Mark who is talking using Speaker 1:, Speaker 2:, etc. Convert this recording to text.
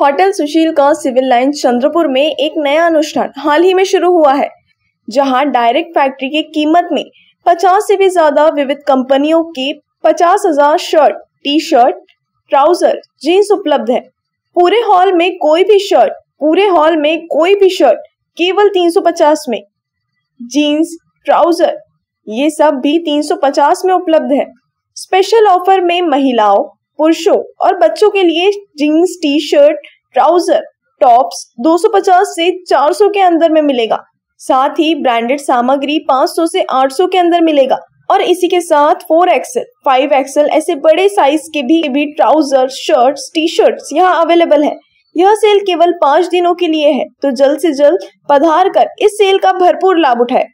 Speaker 1: Hotel सुशील का civil line Chandrapur में एक नया अनुष्ठान हाल ही में शुरू हुआ है, जहाँ डायरेक्ट फैक्ट्री की कीमत में 50 से भी ज़्यादा विविध कंपनियों के पचास हज़ार shirt T shirt trouser, jeans उपलब्ध है। पूरे हॉल में कोई भी शर्ट, पूरे हॉल में कोई भी शर्ट, केवल 350 में। जीन्स, ट्राउज़र, ये सब भी 350 में उपलब्ध है। स्पेशल ऑफ़र में महिलाओं पुरुषों और बच्चों के लिए jeans T shirt trouser, tops 250 से 400 के अंदर में मिलेगा। साथ ही ब्रांडेड सामग्री 500 से 800 के अंदर मिलेगा। और इसी के साथ 4 एक्सएल 5 एक्सएल ऐसे बड़े साइज़ के भी भी ट्राउज़र, शर्ट्स टी शर्ट्स यहाँ अवेलेबल है। यह सेल केवल पाँच दिनों के लिए है तो जल्द से जल्द पधार कर इस सेल का भरपूर लाभ उठाए।